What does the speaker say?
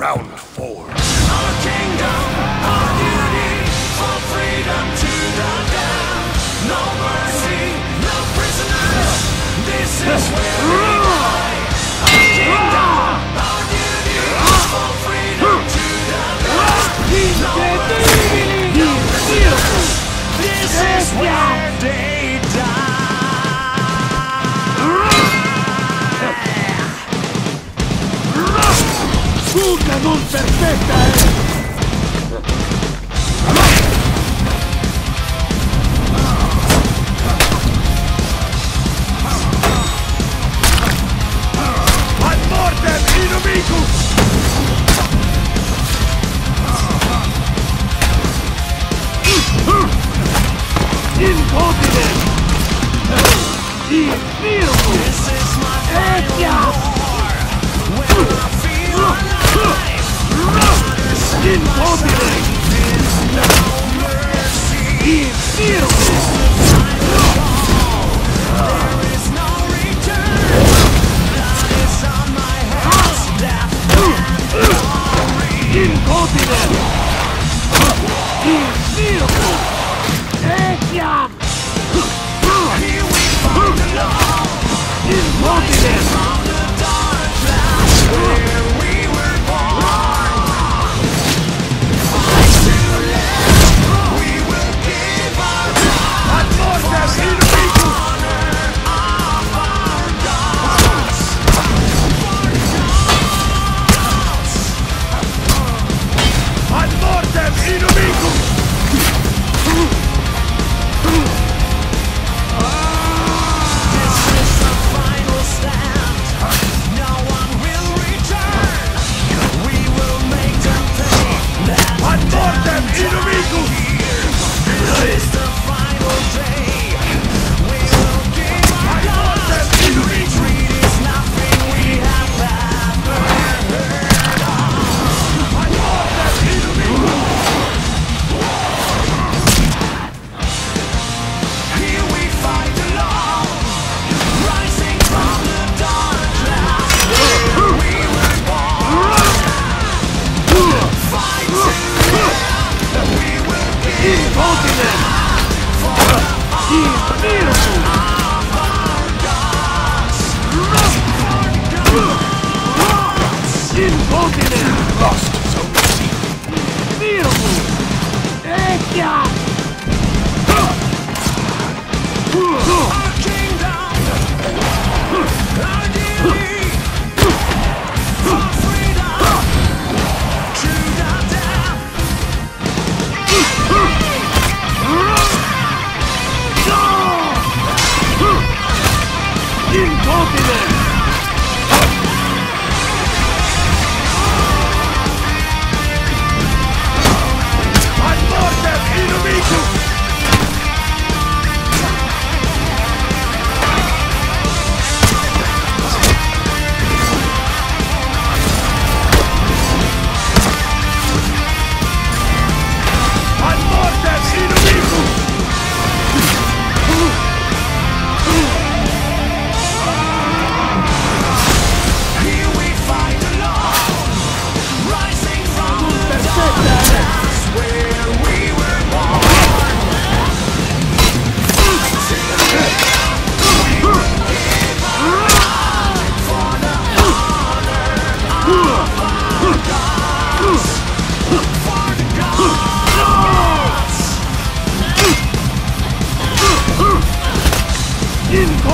Round four. Our kingdom, our for freedom to the. No mercy, no prisoners. This is where we. Our kingdom, our for freedom to the. No mercy, no prisoners. This is where Una non perfetta è... Ad mortem! This is my final... Skin popular! Huh?